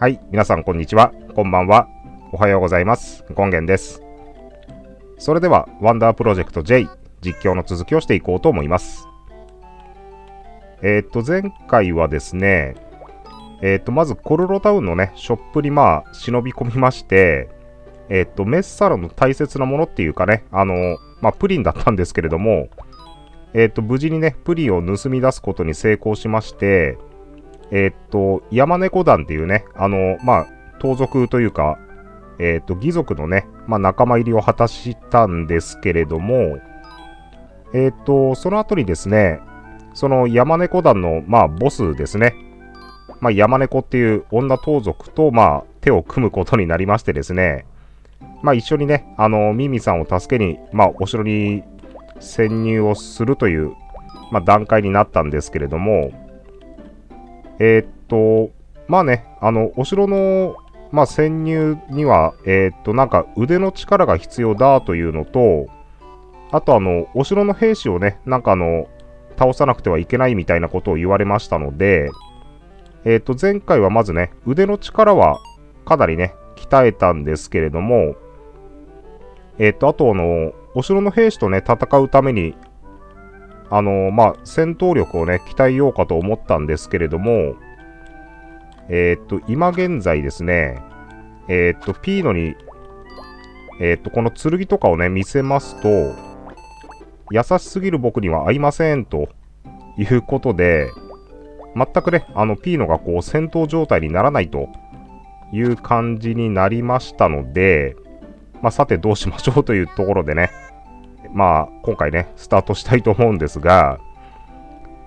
はい、皆さんこんにちは、こんばんは、おはようございます。ゴンゲンです。それでは、ワンダープロジェクト J 実況の続きをしていこうと思います。えーっと、前回はですね、えーっと、まずコルロタウンのね、ショップにまあ、忍び込みまして、えーっと、メッサロの大切なものっていうかね、あの、まあ、プリンだったんですけれども、えっと、無事にね、プリンを盗み出すことに成功しまして、えーっと、山猫団っていうね、あの、まあ、盗賊というか、えーっと、義族のね、まあ、仲間入りを果たしたんですけれども、えーっと、その後にですね、その山猫団の、まあ、ボスですね、まあ、山猫っていう女盗賊と、まあ、手を組むことになりましてですね、まあ、一緒にね、あの、ミミさんを助けに、まあ、お城に潜入をするという、まあ、段階になったんですけれども、えーっと、まあね、あの、お城の、まあ、潜入には、えーっと、なんか腕の力が必要だというのと、あとあの、お城の兵士をね、なんかあの、倒さなくてはいけないみたいなことを言われましたので、えっと、前回はまずね、腕の力はかなりね、鍛えたんですけれども、えっと、あとあの、お城の兵士とね、戦うために、あのまあ、戦闘力をね、鍛えようかと思ったんですけれども、えーっと、今現在ですね、えーっと、ピーノに、えーっと、この剣とかをね、見せますと、優しすぎる僕には合いませんということで、全くね、あの、ピーノがこう、戦闘状態にならないという感じになりましたので、まあ、さてどうしましょうというところでね、まあ、今回ね、スタートしたいと思うんですが、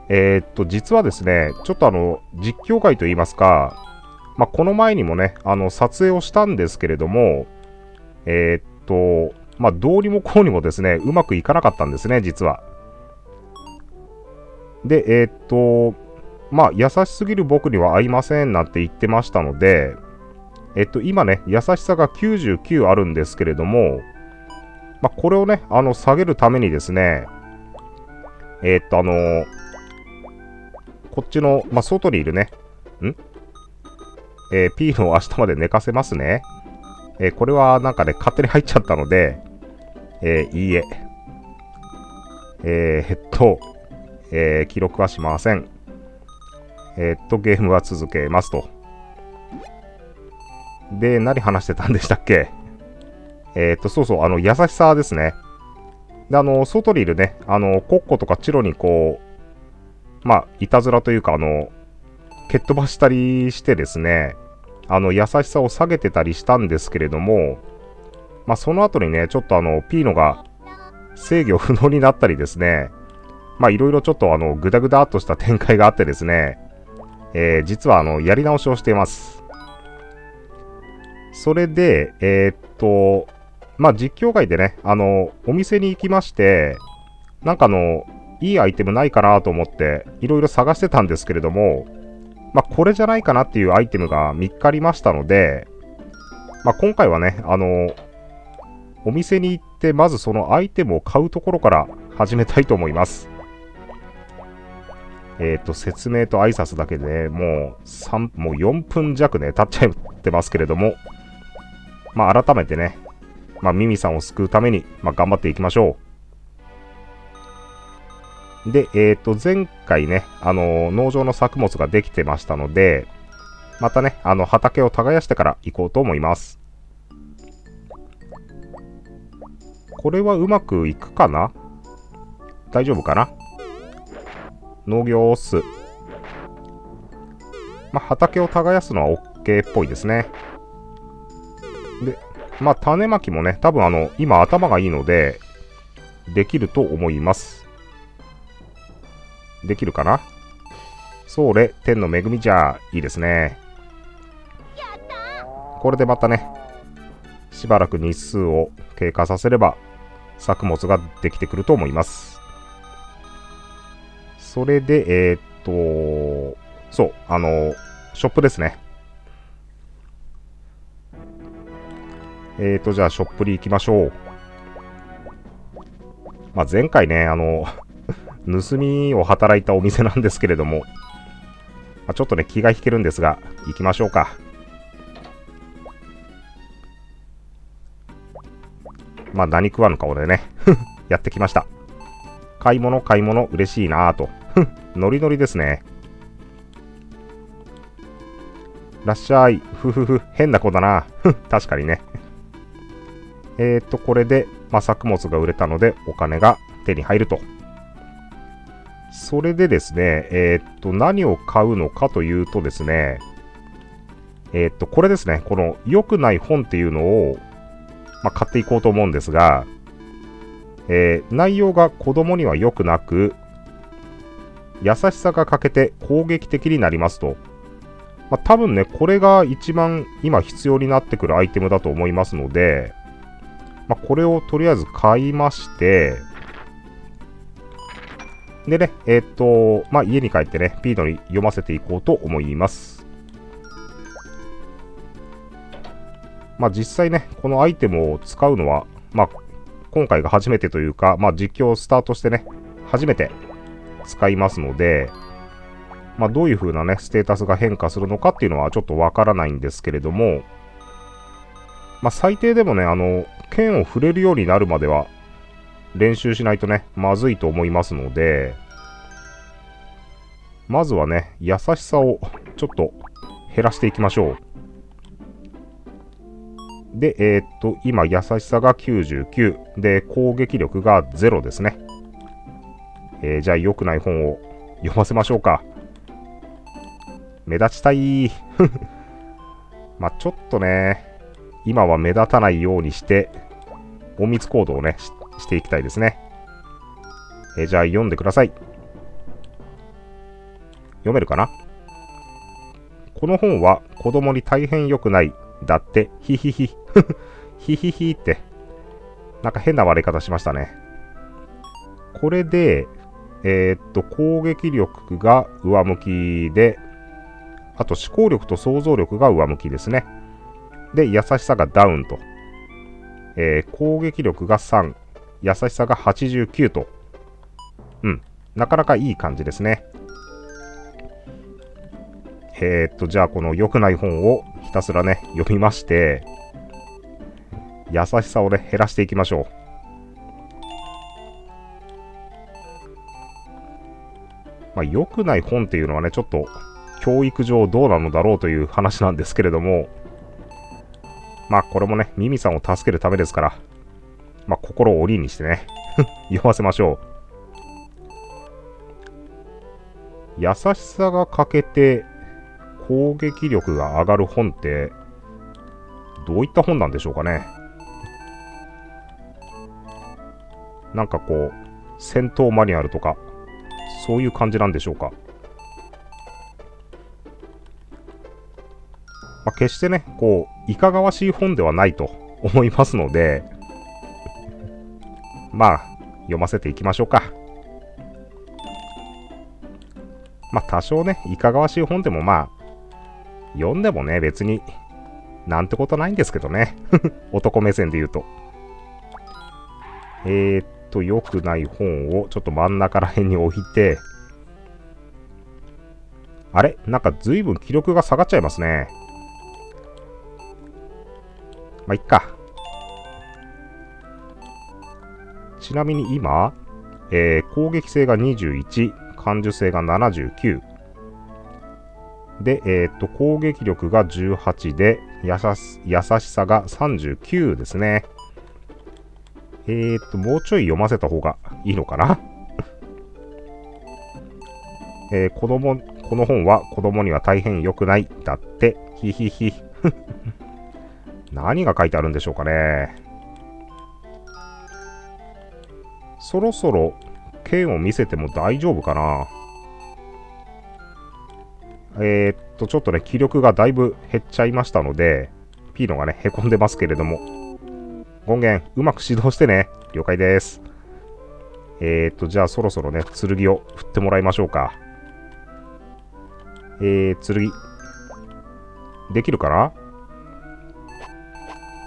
えーっと、実はですね、ちょっとあの、実況会といいますか、まあ、この前にもね、あの、撮影をしたんですけれども、えーっと、まあ、どうにもこうにもですね、うまくいかなかったんですね、実は。で、えーっと、まあ、優しすぎる僕には合いませんなんて言ってましたので、えっと、今ね、優しさが99あるんですけれども、まあ、これをね、あの、下げるためにですね、えーっと、あのーこっちの、まあ、外にいるね、ん？えー、P の明日まで寝かせますね。えーこれはなんかね、勝手に入っちゃったので、えーいいえ。えー、っと、えー記録はしません。えーっと、ゲームは続けますと。で、何話してたんでしたっけ？えーっと、そうそう、あの、優しさですね。で、あの、外にいるね、あの、コッコとかチロにこう、まあ、いたずらというか、あの、蹴っ飛ばしたりしてですね、あの、優しさを下げてたりしたんですけれども、まあ、その後にね、ちょっとあの、ピーノが制御不能になったりですね、まあ、いろいろちょっとあの、ぐだぐだっとした展開があってですね、えー実はあの、やり直しをしています。それで、えーっと、まあ、実況会でね、あの、お店に行きまして、なんかあの、いいアイテムないかなと思って、いろいろ探してたんですけれども、まあ、これじゃないかなっていうアイテムが見っかりましたので、まあ、今回はね、あの、お店に行って、まずそのアイテムを買うところから始めたいと思います。えっ、と、説明と挨拶だけでね、もう3、もう4分弱ね、経っちゃってますけれども、まあ、改めてね、まあ、ミミさんを救うために、まあ、頑張っていきましょう。で、えっ、と、前回ね、あの農場の作物ができてましたので、またね、あの、畑を耕してから行こうと思います。これはうまくいくかな？大丈夫かな？農業っす。まあ、畑を耕すのは OK っぽいですね。で、まあ、種まきもね、多分あの、今頭がいいので、できると思います。できるかな？そうれ、天の恵みじゃ、いいですね。これでまたね、しばらく日数を経過させれば、作物ができてくると思います。それで、えーっと、そう、あの、ショップですね。えーと、じゃあ、ショップに行きましょう。まあ、前回ね、あの、盗みを働いたお店なんですけれども、まあ、ちょっとね、気が引けるんですが、行きましょうか。まあ、何食わぬ顔でね やってきました。買い物、買い物、嬉しいなぁと。ノリノリですね。らっしゃい。ふふふ、変な子だな。確かにね。えっ、と、これで、まあ、作物が売れたので、お金が手に入ると。それでですね、えっ、と、何を買うのかというとですね、えっ、と、これですね、この良くない本っていうのを、まあ、買っていこうと思うんですが、え、内容が子供には良くなく、優しさが欠けて攻撃的になりますと。まあ、多分ね、これが一番今必要になってくるアイテムだと思いますので、まあ、これをとりあえず買いまして、でね、えー、っと、まあ、家に帰ってね、ピードに読ませていこうと思います。まあ、実際ね、このアイテムを使うのは、まあ、今回が初めてというか、まあ、実況をスタートしてね、初めて使いますので、まあ、どういう風なね、ステータスが変化するのかっていうのはちょっとわからないんですけれども、まあ、最低でもね、あの、剣を触れるようになるまでは練習しないとね、まずいと思いますので、まずはね、優しさをちょっと減らしていきましょう。で、えー、っと、今、優しさが99。で、攻撃力が0ですね。えー、じゃあ、良くない本を読ませましょうか。目立ちたい。まあ、ちょっとね、今は目立たないようにして、隠密行動をねし、ていきたいですね。え、じゃあ読んでください。読めるかな？この本は子供に大変良くない。だって、ヒヒヒ。ヒヒヒって、なんか変な割れ方しましたね。これで、えー、っと、攻撃力が上向きで、あと思考力と想像力が上向きですね。で、優しさがダウンと。えー、攻撃力が3、優しさが89と。うん、なかなかいい感じですね。えー、っと、じゃあこの良くない本をひたすらね、読みまして、優しさをね、減らしていきましょう。まあ、良くない本っていうのはね、ちょっと教育上どうなのだろうという話なんですけれども、まあこれもね、ミミさんを助けるためですから、まあ心を折りにしてね 読ませましょう。優しさが欠けて攻撃力が上がる本って、どういった本なんでしょうかね。なんかこう、戦闘マニュアルとか、そういう感じなんでしょうか。まあ、決してね、こう、いかがわしい本ではないと 思いますので、まあ、読ませていきましょうか。まあ、多少ね、いかがわしい本でもまあ、読んでもね、別に、なんてことないんですけどね。男目線で言うと。えー、っと、良くない本をちょっと真ん中ら辺に置いて、あれ？なんか随分気力が下がっちゃいますね。まあ、いっか。ちなみに今、えー、攻撃性が21、感受性が79。で、えっ、と、攻撃力が18で、優し優しさが39ですね。えっ、と、もうちょい読ませた方がいいのかな？えー、子供、この本は子供には大変良くない。だって、ひひひ。何が書いてあるんでしょうかね。そろそろ剣を見せても大丈夫かなえー、っと、ちょっとね、気力がだいぶ減っちゃいましたので、ピーノがね、へこんでますけれども、権限、うまく指導してね。了解です。えー、っと、じゃあそろそろね、剣を振ってもらいましょうか。えー、剣。できるかな？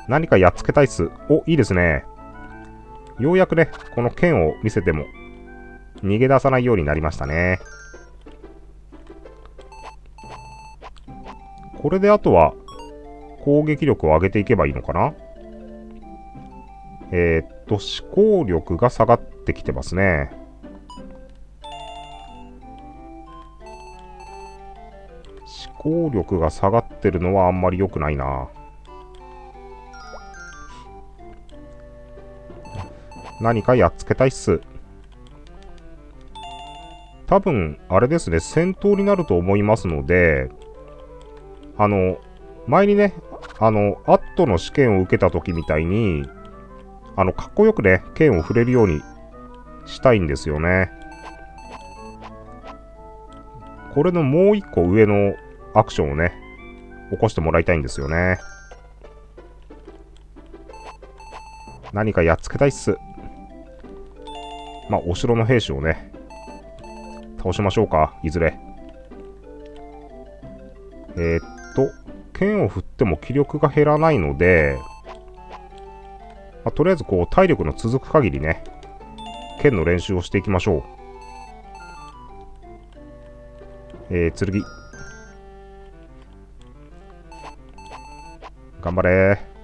何かやっつけたいっす。お、いいですね。ようやくね、この剣を見せても、逃げ出さないようになりましたね。これであとは、攻撃力を上げていけばいいのかな？えー、っと、思考力が下がってきてますね。思考力が下がってるのはあんまり良くないな。何かやっつけたいっす。多分、あれですね、戦闘になると思いますので、あの、前にね、あの、アットの試験を受けた時みたいに、あの、かっこよくね、剣を触れるようにしたいんですよね。これのもう一個上のアクションをね、起こしてもらいたいんですよね。何かやっつけたいっす。まあ、お城の兵士をね、倒しましょうか、いずれ。えー、っと、剣を振っても気力が減らないので、まあ、とりあえずこう、体力の続く限りね、剣の練習をしていきましょう。えー、剣。頑張れ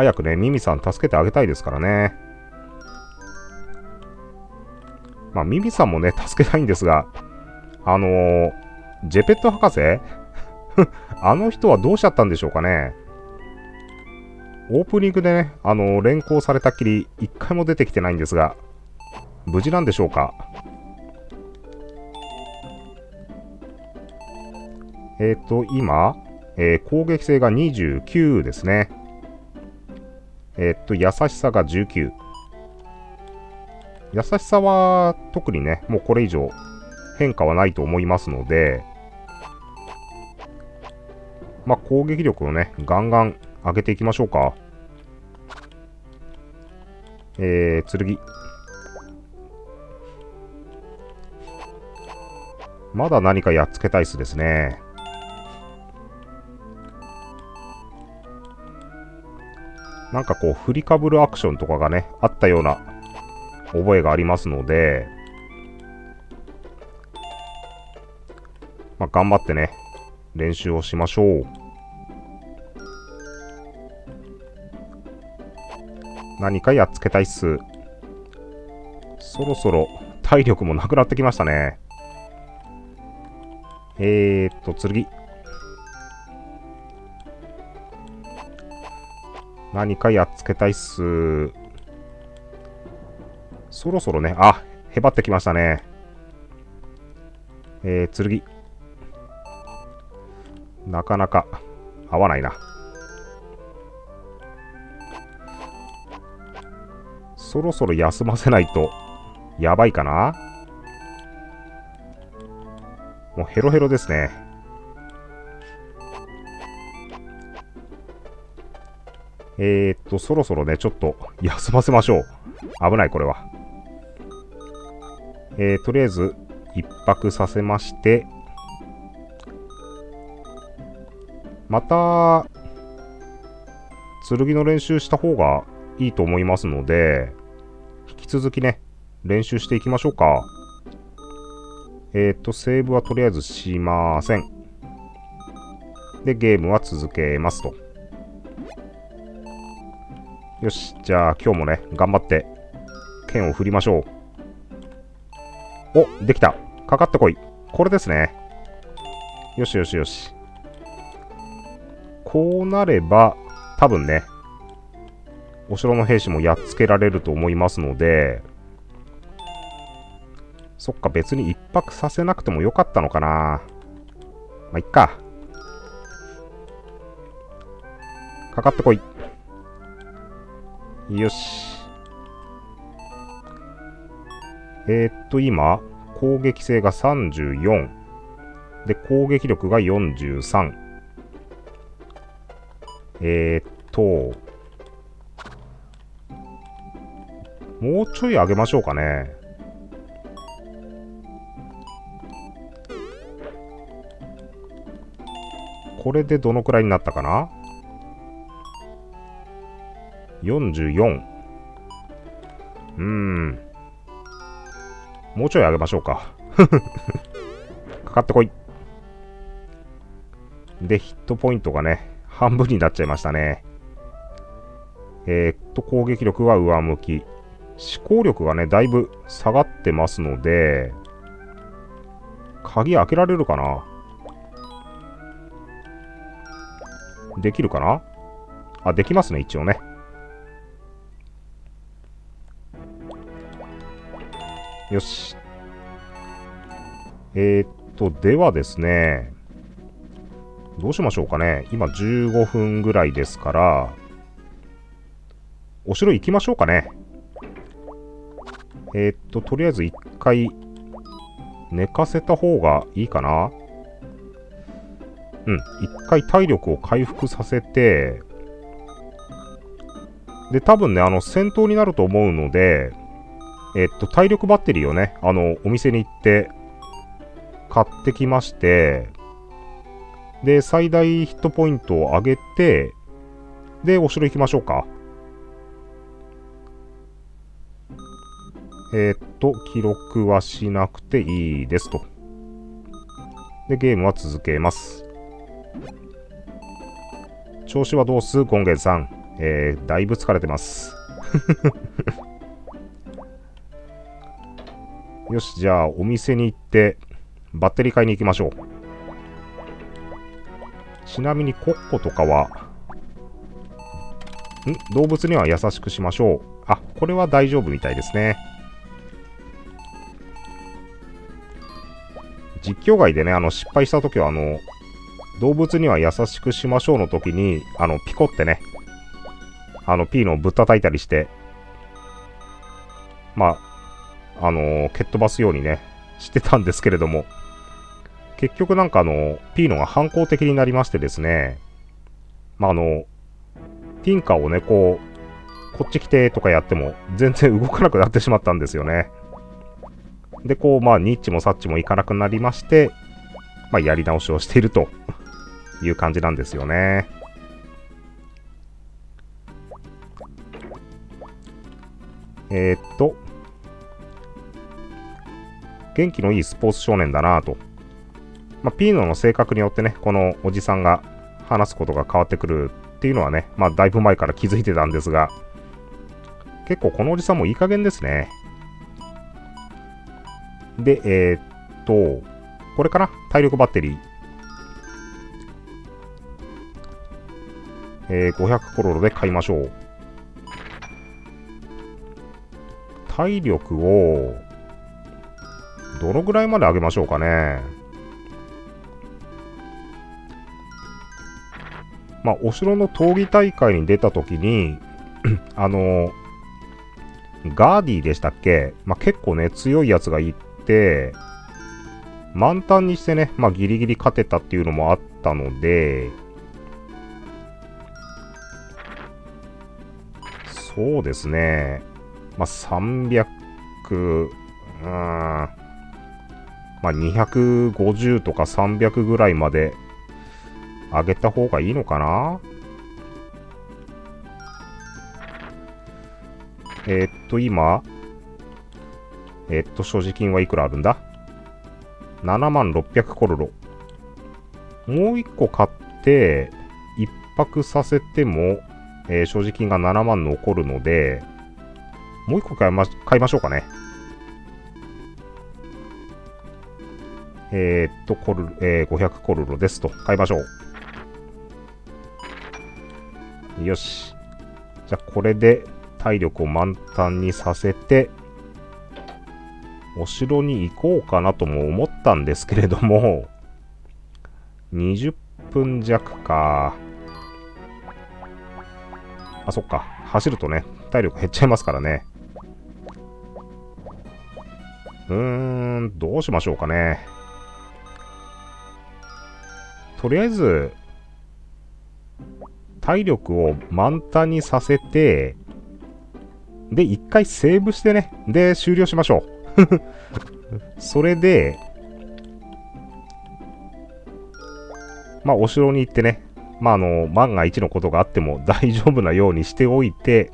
早くね、ミミさん助けてあげたいですからね。まあ、ミミさんもね、助けたいんですが、あのー、ジェペット博士？あの人はどうしちゃったんでしょうかね。オープニングでね、あのー、連行されたっきり、一回も出てきてないんですが、無事なんでしょうか？えっ、ー、と、今、えー、攻撃性が29ですね。えっ、と、優しさが19。優しさは特にね、もうこれ以上変化はないと思いますので、まあ、攻撃力をね、ガンガン上げていきましょうか。えー、剣。まだ何かやっつけたいっすですね。なんかこう、振りかぶるアクションとかがね、あったような覚えがありますので、まあ、頑張ってね、練習をしましょう。何かやっつけたいっす。そろそろ体力もなくなってきましたね。えーっと、剣。何かやっつけたいっす。そろそろね、あ、へばってきましたね。えー、剣。なかなか合わないな。そろそろ休ませないと、やばいかなもうヘロヘロですね。えー、っと、そろそろね、ちょっと休ませましょう。危ない、これは。えー、とりあえず、一泊させまして、また、剣の練習した方がいいと思いますので、引き続きね、練習していきましょうか。えっ、と、セーブはとりあえずしません。で、ゲームは続けますと。よし、じゃあ今日もね、頑張って、剣を振りましょう。お、できた。かかってこい。これですね。よしよしよし。こうなれば、多分ね、お城の兵士もやっつけられると思いますので、そっか、別に一泊させなくてもよかったのかな。まあ、いっか。かかってこい。よし。えー、っと、今、攻撃性が34。で、攻撃力が43。えー、っと、もうちょい上げましょうかね。これでどのくらいになったかな？44。うん。もうちょい上げましょうか。かかってこい。で、ヒットポイントがね、半分になっちゃいましたね。えー、っと、攻撃力は上向き。思考力がね、だいぶ下がってますので、鍵開けられるかな？できるかな？あ、できますね、一応ね。よし。えー、っと、ではですね、どうしましょうかね。今15分ぐらいですから、お城行きましょうかね。えー、っと、とりあえず一回、寝かせた方がいいかな。うん、一回体力を回復させて、で、多分ね、あの、戦闘になると思うので、えっと、体力バッテリーをね、あの、お店に行って買ってきまして、で、最大ヒットポイントを上げて、で、お城行きましょうか。えー、っと、記録はしなくていいですと。で、ゲームは続けます。調子はどうす？ゴンゲンさん。えー、だいぶ疲れてます。よし、じゃあ、お店に行って、バッテリー買いに行きましょう。ちなみに、コッコとかは、ん？動物には優しくしましょう。あ、これは大丈夫みたいですね。実況外でね、あの、失敗した時は、あの、動物には優しくしましょうの時に、あの、ピコってね、あの、ピーノをぶったたいたりして、まあ、あの蹴っ飛ばすようにね、してたんですけれども、結局なんかあの、ピーノが反抗的になりましてですね、まあ、あの、ティンカーをね、こう、こっち来てとかやっても全然動かなくなってしまったんですよね。で、こう、まあ、ニッチもサッチもいかなくなりまして、まあ、やり直しをしているという感じなんですよね。えー、っと、元気のいいスポーツ少年だなぁと。まあ、ピーノの性格によってね、このおじさんが話すことが変わってくるっていうのはね、まあ、だいぶ前から気づいてたんですが、結構このおじさんもいい加減ですね。で、えー、っと、これかな？体力バッテリー。えー、500コロロで買いましょう。体力をどのぐらいまで上げましょうかね。まあ、お城の闘技大会に出たときに、あの、ガーディーでしたっけ？まあ、結構ね、強いやつがいて、満タンにしてね、まあ、ギリギリ勝てたっていうのもあったので、そうですね。まあ、300、うん、まあ、250とか300ぐらいまで上げた方がいいのかな？えー、っと、今、えー、っと、所持金はいくらあるんだ ?7 万600コロロ。もう1個買って、1泊させても、えー、所持金が7万残るので、もう1個買いま買いましょうかね。えー、っと、コル、えー、500コルロですと。買いましょう。よし。じゃあ、これで体力を満タンにさせて、お城に行こうかなとも思ったんですけれども、20分弱か。あ、そっか。走るとね、体力減っちゃいますからね。うーん、どうしましょうかね。とりあえず、体力を満タンにさせて、で、一回セーブしてね、で、終了しましょう。それで、まあ、お城に行ってね、まあ、あの、万が一のことがあっても 大丈夫なようにしておいて、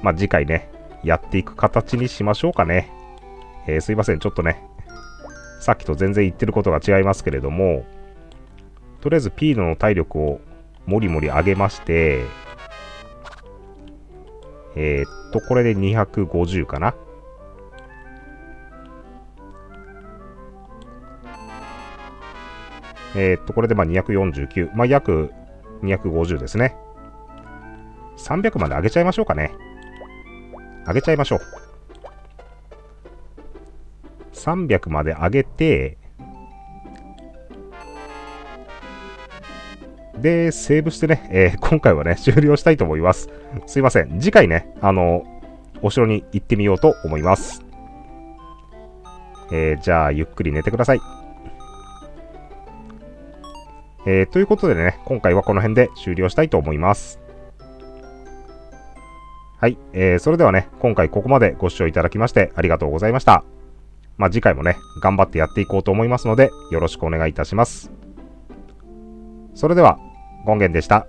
まあ、次回ね、やっていく形にしましょうかね。えー、すいません、ちょっとね、さっきと全然言ってることが違いますけれども、とりあえずピーノの体力をもりもり上げまして、えー、っと、これで250かな。えー、っと、これでまあ249。まあ、約250ですね。300まで上げちゃいましょうかね。上げちゃいましょう。300まで上げて、で、セーブしてね、えー、今回はね、終了したいと思います。すいません。次回ね、あの、お城に行ってみようと思います。えー、じゃあ、ゆっくり寝てください。えー、ということでね、今回はこの辺で終了したいと思います。はい、えー、それではね、今回ここまでご視聴いただきましてありがとうございました。まあ、次回もね、頑張ってやっていこうと思いますので、よろしくお願いいたします。それでは、権現でした。